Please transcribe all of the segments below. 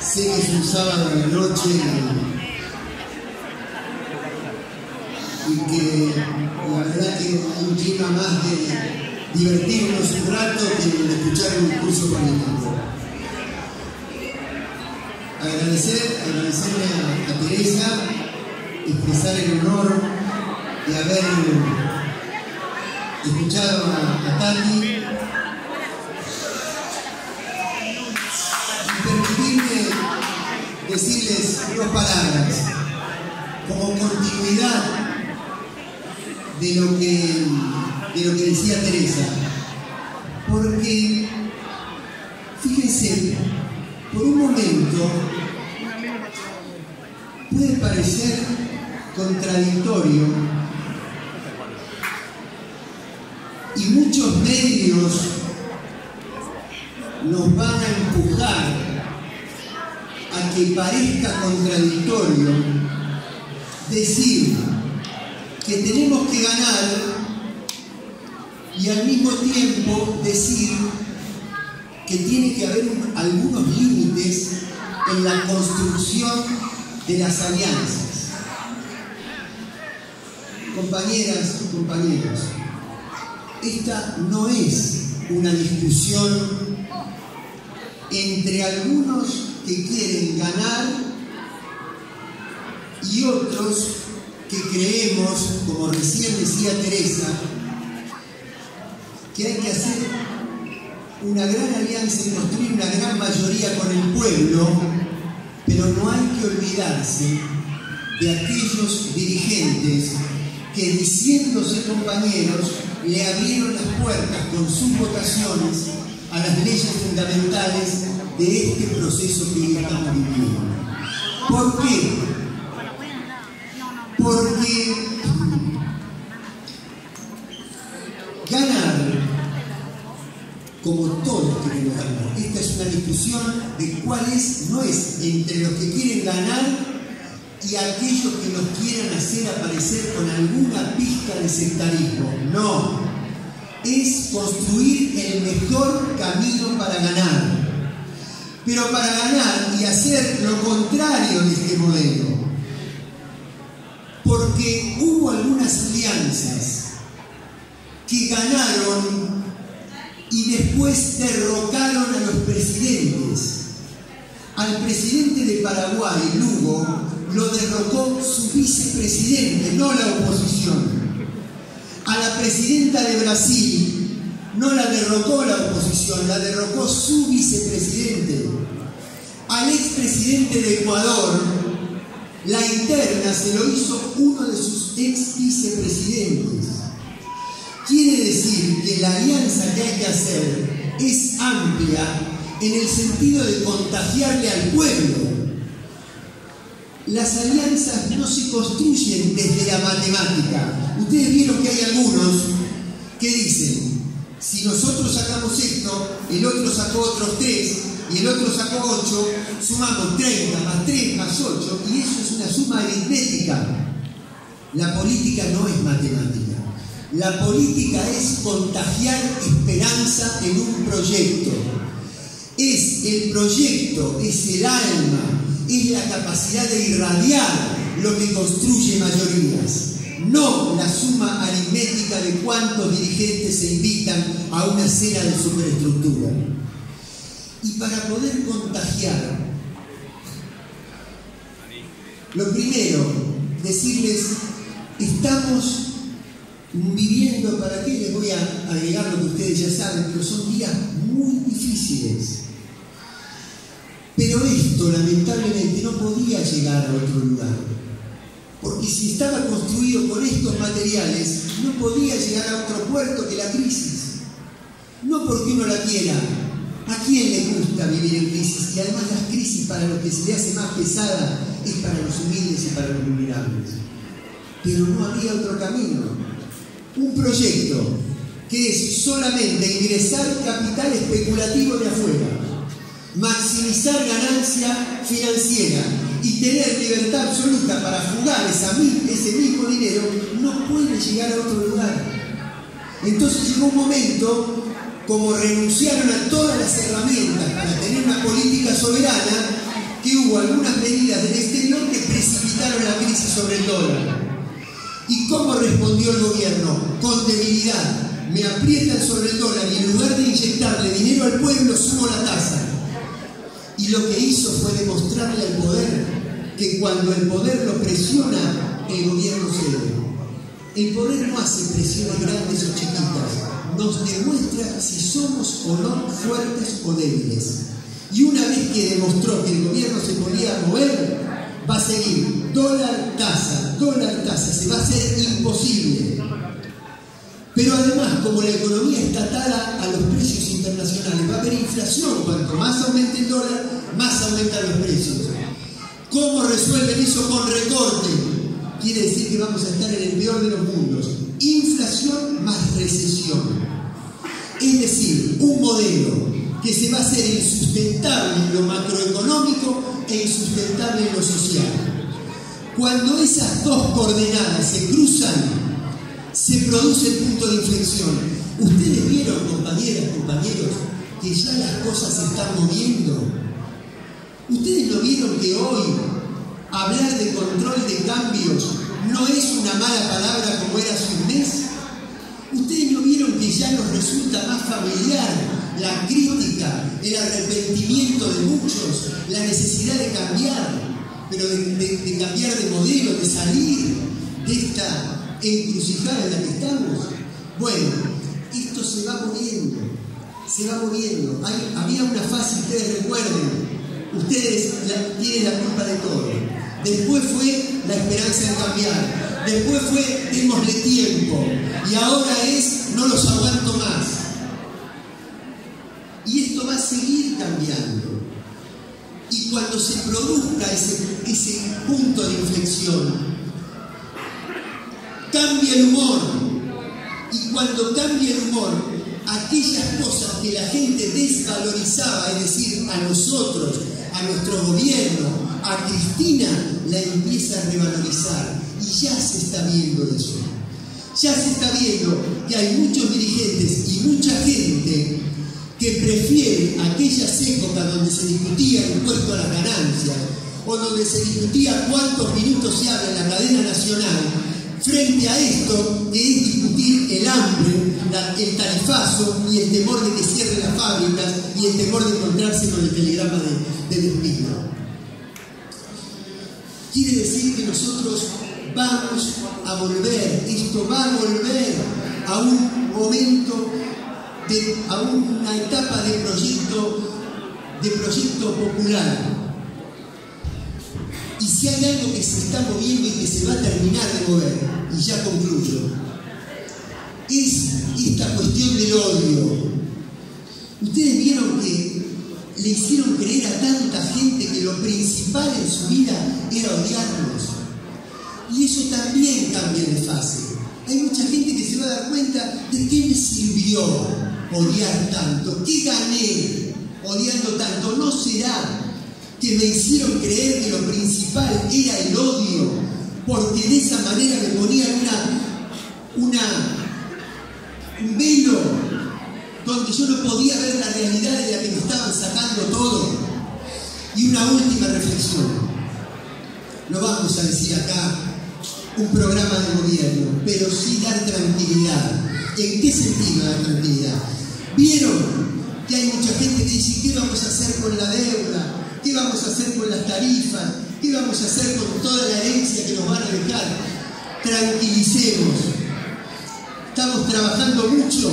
Sé que es un sábado de noche y que la verdad que hay un clima más de divertirnos un rato que de escuchar un discurso político. Agradecer, agradecerle a, a Teresa, expresar el honor de haber escuchado a, a Tati y permitirme decirles dos palabras como continuidad de lo que, de lo que decía Teresa. Porque, fíjense, por un momento puede parecer contradictorio y muchos medios nos van a empujar a que parezca contradictorio decir que tenemos que ganar y al mismo tiempo decir que tiene que haber un, algunos límites en la construcción de las alianzas. Compañeras y compañeros, esta no es una discusión entre algunos que quieren ganar y otros que creemos, como recién decía Teresa, que hay que hacer una gran alianza y construir una gran mayoría con el pueblo, pero no hay que olvidarse de aquellos dirigentes que diciéndose compañeros le abrieron las puertas con sus votaciones a las leyes fundamentales de este proceso que estamos viviendo. ¿Por qué? Porque ganar, como todos queremos ganar, esta es una discusión de cuál es, no es entre los que quieren ganar y aquellos que nos quieran hacer aparecer con alguna pista de sectarismo. No, es construir el mejor camino para ganar. Pero para ganar y hacer lo contrario de este modelo. Porque hubo algunas alianzas que ganaron y después derrocaron a los presidentes. Al presidente de Paraguay, Lugo, lo derrocó su vicepresidente, no la oposición. A la presidenta de Brasil no la derrocó la oposición, la derrocó su vicepresidente. Al expresidente de Ecuador, la interna se lo hizo uno de sus ex vicepresidentes. Quiere decir que la alianza que hay que hacer es amplia en el sentido de contagiarle al pueblo las alianzas no se construyen desde la matemática. Ustedes vieron que hay algunos que dicen, si nosotros sacamos esto, el otro sacó otros tres y el otro sacó ocho, sumamos 30 más 3 más 8 y eso es una suma aritmética. La política no es matemática. La política es contagiar esperanza en un proyecto. Es el proyecto, es el alma, es la capacidad de irradiar lo que construye mayorías, no la suma aritmética de cuántos dirigentes se invitan a una cena de superestructura. Y para poder contagiar, lo primero, decirles, estamos viviendo, ¿para qué les voy a agregar lo que ustedes ya saben? Pero son días muy difíciles. Pero esto, lamentablemente, no podía llegar a otro lugar. Porque si estaba construido con estos materiales, no podía llegar a otro puerto que la crisis. No porque uno la quiera. ¿A quién le gusta vivir en crisis? Y además las crisis para lo que se le hace más pesada es para los humildes y para los vulnerables. Pero no había otro camino. Un proyecto que es solamente ingresar capital especulativo de afuera maximizar ganancia financiera y tener libertad absoluta para fugar esa, ese mismo dinero, no puede llegar a otro lugar. Entonces llegó un momento, como renunciaron a todas las herramientas para tener una política soberana, que hubo algunas medidas del exterior que precipitaron la crisis sobre el dólar. ¿Y cómo respondió el gobierno? Con debilidad. Me aprietan sobre el dólar y en lugar de inyectarle dinero al pueblo, subo la tasa. Y lo que hizo fue demostrarle al poder que cuando el poder lo presiona, el gobierno cede. El poder no hace presiones grandes o chiquitas, nos demuestra si somos o no fuertes o débiles. Y una vez que demostró que el gobierno se podía mover, va a seguir dólar tasa, dólar tasa, se va a hacer imposible. Pero además, como la economía está atada a los precios internacionales, va a haber inflación. Cuanto más aumente el dólar, más aumentan los precios. ¿Cómo resuelven eso con recorte? Quiere decir que vamos a estar en el peor de los mundos. Inflación más recesión. Es decir, un modelo que se va a hacer insustentable en lo macroeconómico e insustentable en lo social. Cuando esas dos coordenadas se cruzan, se produce el punto de inflexión. Ustedes vieron, compañeras, compañeros, que ya las cosas se están moviendo. Ustedes no vieron que hoy hablar de control de cambios no es una mala palabra como era hace un mes. Ustedes no vieron que ya nos resulta más familiar la crítica, el arrepentimiento de muchos, la necesidad de cambiar, pero de, cambiar de modelo, de salir de esta encrucijada en la que estamos. Bueno, esto se va moviendo, se va moviendo. había una fase, ustedes recuerden, ustedes tienen la culpa de todo. Después fue la esperanza de cambiar. Después fue démosle tiempo. Y ahora es no los aguanto más. Y esto va a seguir cambiando. Y cuando se produzca ese, ese punto de inflexión, cambia el humor. Y cuando cambia el humor, aquellas cosas que la gente desvalorizaba, es decir, a nosotros, a nuestro gobierno, a Cristina, la empieza a revalorizar. Y ya se está viendo eso. Ya se está viendo que hay muchos dirigentes y mucha gente que prefiere aquellas épocas donde se discutía el impuesto a las ganancias o donde se discutía cuántos minutos se habla en la cadena nacional, frente a esto que es discutir el hambre, el tarifazo y el temor de que cierren las fábricas y el temor de encontrarse con el telegrama de, de despido. Quiere decir que nosotros vamos a volver, esto va a volver a un momento a una etapa de proyecto, de proyecto popular. Si hay algo que se está moviendo y que se va a terminar de mover, y ya concluyo, es esta cuestión del odio. Ustedes vieron que le hicieron creer a tanta gente que lo principal en su vida era odiarnos. Y eso también cambia de fase. Hay mucha gente que se va a dar cuenta de qué me sirvió odiar tanto? ¿Qué gané odiando tanto? ¿No será que me hicieron creer que lo principal era el odio? Porque de esa manera me ponían una, una, un velo donde yo no podía ver la realidad de la que me estaban sacando todo. Y una última reflexión. No vamos a decir acá un programa de gobierno, pero sí dar tranquilidad. ¿En qué sentido dar tranquilidad? Vieron que hay mucha gente que dice, ¿qué vamos a hacer con la deuda? ¿Qué vamos a hacer con las tarifas? ¿Qué vamos a hacer con toda la herencia que nos van a dejar? Tranquilicemos. Estamos trabajando mucho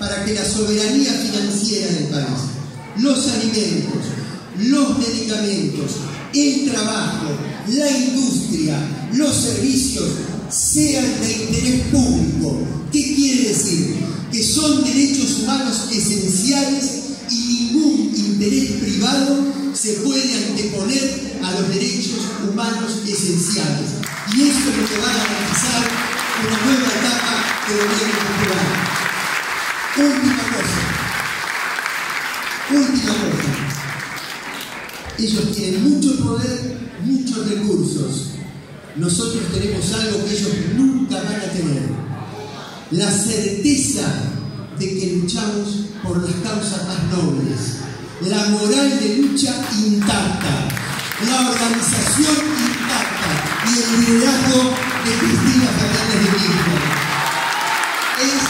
para que la soberanía financiera del país, los alimentos, los medicamentos, el trabajo, la industria, los servicios sean de interés público. ¿Qué quiere decir? Que son derechos humanos esenciales y ningún interés privado se puede anteponer a los derechos humanos esenciales. Y eso es lo que va a garantizar una nueva etapa de gobierno popular. Última cosa. Última cosa. Ellos tienen mucho poder, muchos recursos nosotros tenemos algo que ellos nunca van a tener. la certeza de que luchamos por las causas más nobles, la moral de lucha intacta, la organización intacta y el liderazgo de Cristina Fernández de Kirchner. Es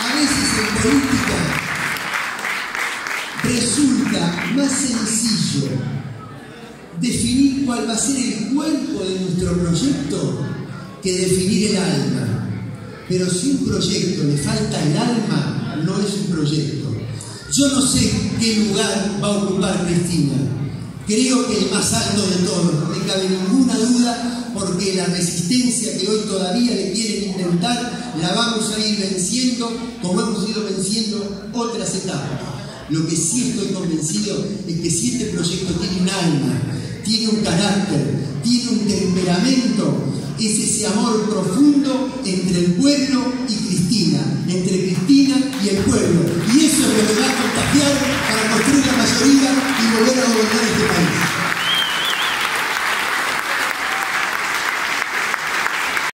a veces en política resulta más sencillo definir cuál va a ser el cuerpo de nuestro proyecto que definir el alma. Pero si un proyecto le falta el alma, no es un proyecto. Yo no sé qué lugar va a ocupar Cristina. Creo que el más alto de todos, no me cabe ninguna duda, porque la resistencia que hoy todavía le quieren intentar, la vamos a ir venciendo como hemos ido venciendo otras etapas. Lo que sí estoy convencido es que si este proyecto tiene un alma, tiene un carácter, tiene un temperamento, es ese amor profundo entre el pueblo y Cristina, entre Cristina y el pueblo. Y eso es lo que va a contagiar para construir la